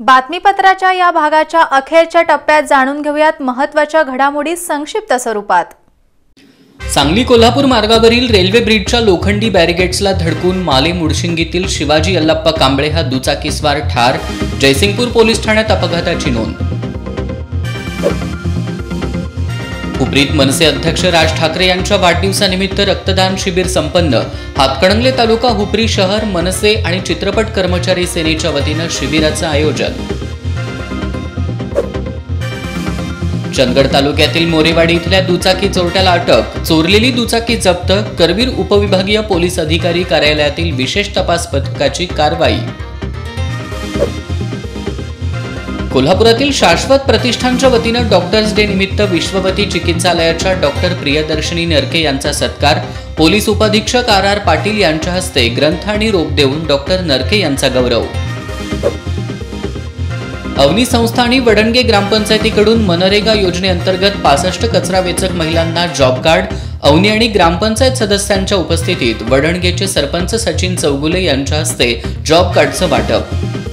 बातमीपत्राच्या या भागाच्या अखेरच्या टप्प्यात जाणून घेऊयात महत्त्वाच्या घडामोडी संक्षिप्त स्वरूपात. सांगली कोल्हापूर मार्गावरील रेल्वे ब्रिजच्या लोखंडी बॅरिगेट्सला धडकून माले मुडशिंगीतील शिवाजी अल्लाप्पा कांबळे हा दुचाकीस्वार ठार जयसिंगपूर पोलीस ठाण्यात अपघाताची नोंद. उपरीत मनसे अध्यक्ष राज ठाकरे यांच्या वाढदिवसानिमित्त रक्तदान शिबिर संपन्न. हातकणंगले तालुका हुपरी शहर मनसे आणि चित्रपट कर्मचारी सेनेच्या वतीनं शिबिराचं आयोजन. चंदगड तालुक्यातील मोरेवाडी इथल्या दुचाकी चोरट्याला अटक. चोरलेली दुचाकी जप्त करवीर उपविभागीय पोलीस अधिकारी कार्यालयातील विशेष तपास पथकाची कारवाई. कोल्हापुरातील शाश्वत प्रतिष्ठानच्या वतीनं डॉक्टर्स डे निमित्त विश्ववती चिकित्सालयाच्या डॉक्टर प्रियदर्शनी नरके यांचा सत्कार पोलीस उपाधीक्षक आर आर पाटील यांच्या हस्ते ग्रंथ आणि रोप देऊन डॉक्टर नरके यांचा गौरव. अवनी संस्था आणि वडणगे ग्रामपंचायतीकडून मनरेगा योजनेअंतर्गत पासष्ट कचरा वेचक महिलांना जॉब कार्ड अवनी आणि ग्रामपंचायत सदस्यांच्या उपस्थितीत वडणगेचे सरपंच सचिन चौगुले यांच्या हस्ते जॉब कार्डचं वाटप.